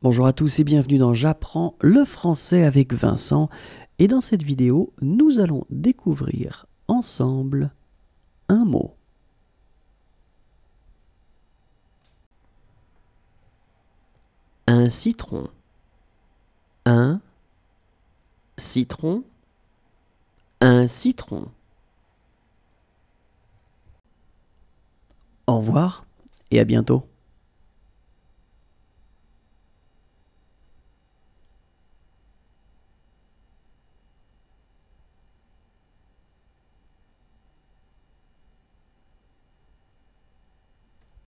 Bonjour à tous et bienvenue dans J'apprends le français avec Vincent. Et dans cette vidéo, nous allons découvrir ensemble un mot. Un citron. Un citron. Un citron. Au revoir et à bientôt.